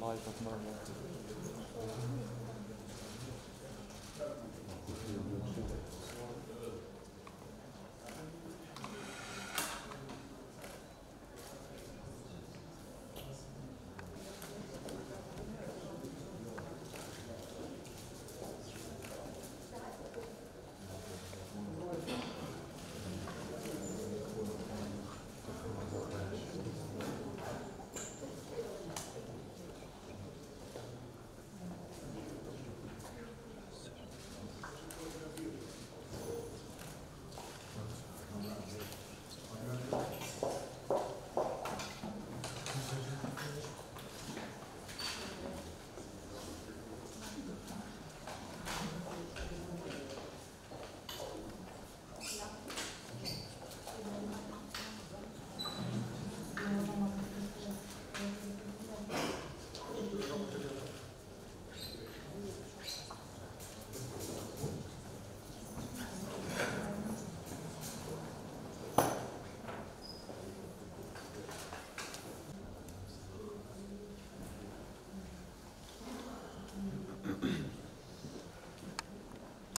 Live of Merlin.